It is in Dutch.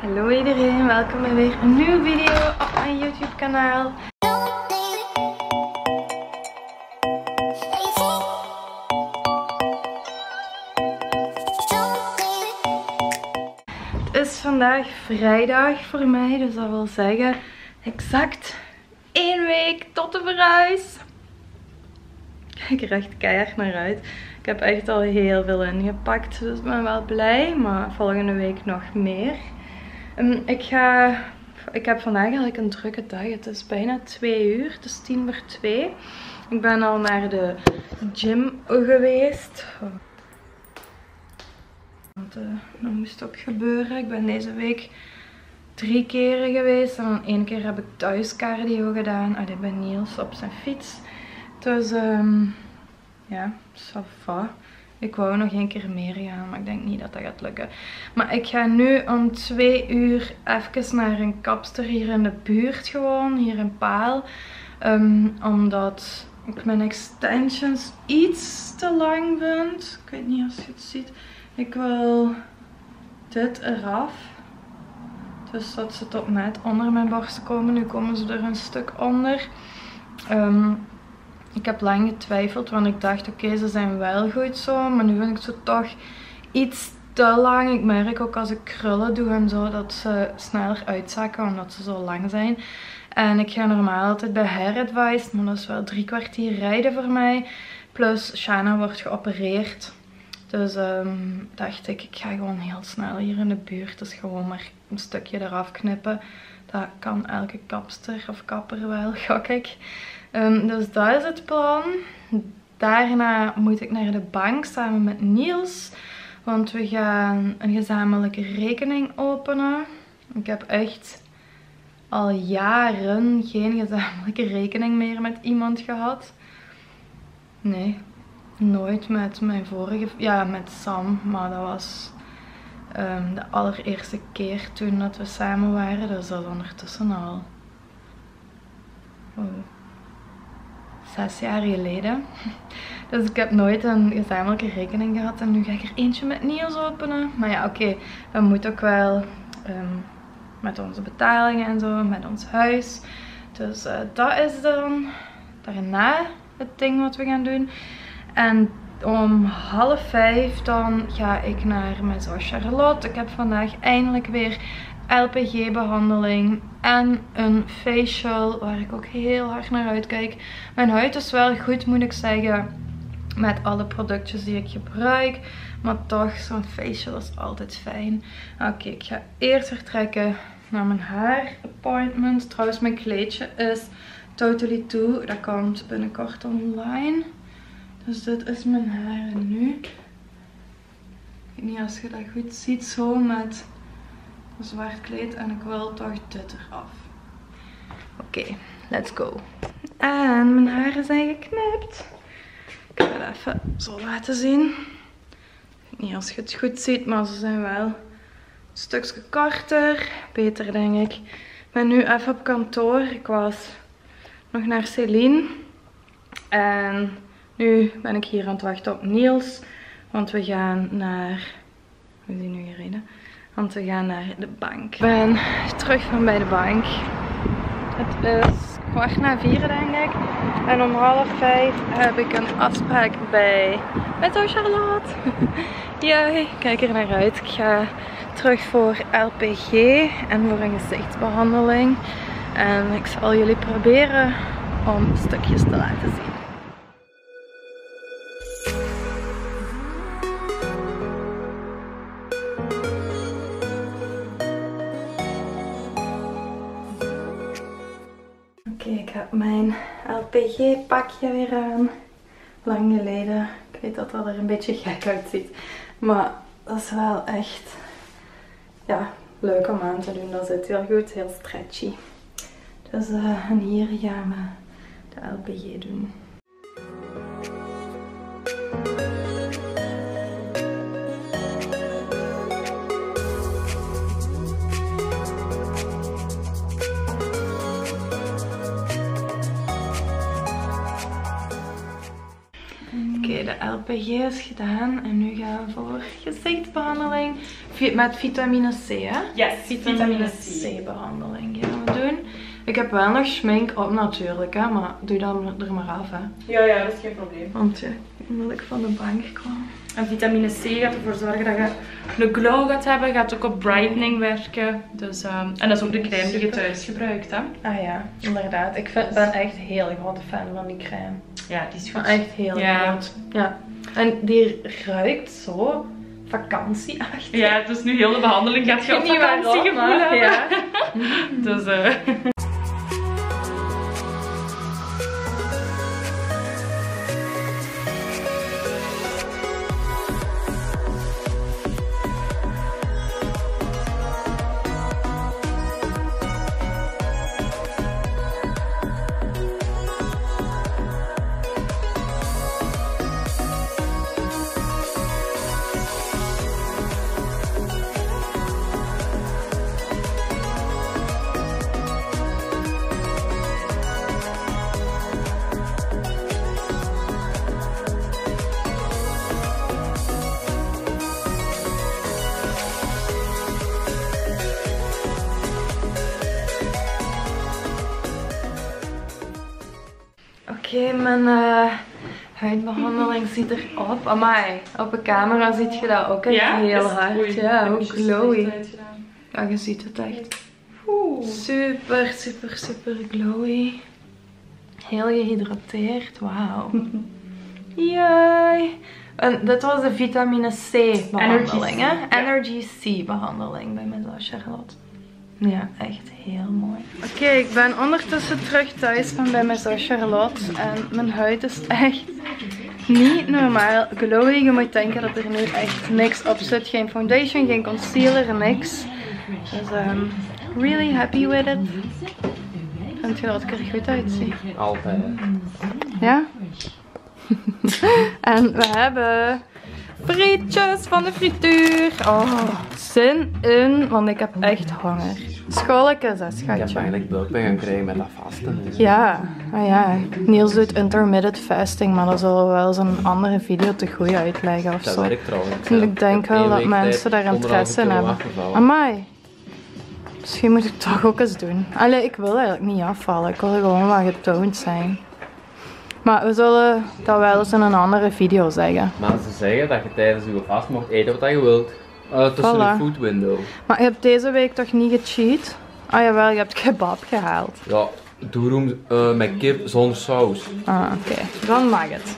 Hallo iedereen, welkom bij weer een nieuwe video op mijn YouTube kanaal. Het is vandaag vrijdag voor mij, dus dat wil zeggen exact één week tot de verhuis. Ik kijk er echt keihard naar uit. Ik heb echt al heel veel ingepakt, dus ik ben wel blij. Maar volgende week nog meer. Ehm, ik ga... Ik heb vandaag eigenlijk een drukke dag. Het is bijna 2 uur. Het is 10 voor 2. Ik ben al naar de gym geweest. Want uh, dat moest ook gebeuren. Ik ben deze week drie keren geweest. En één keer heb ik thuis cardio gedaan. Allee, bij Niels op zijn fiets. Dus um, ja, ça va. Ik wou nog een keer meer gaan, maar ik denk niet dat dat gaat lukken. Maar ik ga nu om twee uur even naar een kapster hier in de buurt gewoon, hier in Paal. Um, omdat ik mijn extensions iets te lang vind. Ik weet niet of je het ziet. Ik wil dit eraf. Dus dat ze tot net onder mijn borst komen. Nu komen ze er een stuk onder. Um, ik heb lang getwijfeld, want ik dacht oké, ze zijn wel goed zo. Maar nu vind ik ze toch iets te lang. Ik merk ook als ik krullen doe en zo, dat ze sneller uitzakken, omdat ze zo lang zijn. En ik ga normaal altijd bij Hair Advice, maar dat is wel drie kwartier rijden voor mij. Plus Shana wordt geopereerd. Dus um, dacht ik, ik ga gewoon heel snel hier in de buurt. Dus gewoon maar een stukje eraf knippen. Dat kan elke kapster of kapper wel, gok ik. Um, dus dat is het plan. Daarna moet ik naar de bank samen met Niels. Want we gaan een gezamenlijke rekening openen. Ik heb echt al jaren geen gezamenlijke rekening meer met iemand gehad. Nee, nooit met mijn vorige, ja met Sam, maar dat was um, de allereerste keer toen dat we samen waren. Dus dat is ondertussen al oh, zes jaar geleden. Dus ik heb nooit een gezamenlijke rekening gehad en nu ga ik er eentje met Niels openen. Maar ja, oké, okay, dat moet ook wel um, met onze betalingen en zo, met ons huis. Dus uh, dat is dan daarna het ding wat we gaan doen. En om half vijf dan ga ik naar mijn zoon Charlotte. Ik heb vandaag eindelijk weer LPG behandeling en een facial waar ik ook heel hard naar uitkijk. Mijn huid is wel goed moet ik zeggen met alle productjes die ik gebruik. Maar toch, zo'n facial is altijd fijn. Oké, ik ga eerst vertrekken naar mijn haar appointment. Trouwens, mijn kleedje is Totally Too. Dat komt binnenkort online. Dus dit is mijn haar nu. Ik weet niet als je dat goed ziet zo met een zwart kleed. En ik wil toch dit eraf. Oké, let's go. En mijn haren zijn geknipt. Ik ga het even zo laten zien. Ik weet niet als je het goed ziet, maar ze zijn wel een stukje korter. Beter denk ik. Ik ben nu even op kantoor. Ik was nog naar Celine. En nu ben ik hier aan het wachten op Niels. Want we gaan naar... Is die nu gereden? Want we gaan naar de bank. Ik ben terug van bij de bank. Het is kwart na vier denk ik. En om half vijf heb ik een afspraak bij met Charlotte. Jee, kijk er naar uit. Ik ga terug voor LPG en voor een gezichtsbehandeling. En ik zal jullie proberen om stukjes te laten zien. Ik heb mijn LPG pakje weer aan. Lang geleden. Ik weet dat dat er een beetje gek uitziet. Maar dat is wel echt ja, leuk om aan te doen. Dat zit heel goed, heel stretchy. Dus uh, en hier gaan we de LPG doen. LPG is gedaan en nu gaan we voor gezichtsbehandeling. met vitamine C, hè? Yes, Vitamine C behandeling gaan we doen. Ik heb wel nog schmink op natuurlijk, hè, maar doe dan er maar af, hè. Ja, ja, dat is geen probleem. Want ja, omdat ik van de bank kwam. En vitamine C gaat ervoor zorgen dat je een glow gaat hebben, gaat ook op brightening werken. Dus, ehm, en dat is ook de crème die je thuis gebruikt, hè? Ah ja, inderdaad. Ik vind, ben echt een heel grote fan van die crème. Ja, die is goed. ben echt heel Ja. groot. Ja. En die ruikt zo vakantieachtig. Ja, dus nu heel de behandeling gaat je op maar hebben. ja. Dus, eh Oké, mijn eh, huidbehandeling ziet erop. Amai, op de camera ziet je dat ook echt ja, heel hard. oei, ja, hoe glowy. Ja, je ziet het echt. Oeh. Super, super, super glowy. Heel gehydrateerd, wauw. Jee. En dit was de vitamine C behandeling, Energy hè? Energy C behandeling bij mijn Charlotte. Ja, echt heel mooi. Oké, ik ben ondertussen terug thuis van bij mijn Charlotte. En mijn huid is echt niet normaal glowy. Je moet denken dat er nu echt niks op zit. Geen foundation, geen concealer, niks. Dus um, really happy with it. Vind je dat ik er goed uitzie? Altijd. Ja? en we hebben frietjes van de frituur. Oh, zin in, want ik heb echt honger. Schoollijke zes, Ik heb schatje. eigenlijk buikpijn gaan krijgen met dat vasten. Ja, ah ja. Niels doet intermittent fasting, maar dat zullen we wel eens een andere video te goed uitleggen of Dat zo. werkt trouwens. Ik denk wel dat mensen daar interesse in hebben. Amai. Misschien moet ik het toch ook eens doen. Allee, ik wil eigenlijk niet afvallen. Ik wil gewoon maar getoond zijn. Maar we zullen dat wel eens in een andere video zeggen. Maar ze zeggen dat je tijdens je vast mag eten wat je wilt. Eh, tussen Voilà. de food window. Maar je hebt deze week toch niet gecheat? Ah jawel, je hebt kebab gehaald. Ja, doeroem eh met kip zonder saus. Ah, oké. Dan mag het.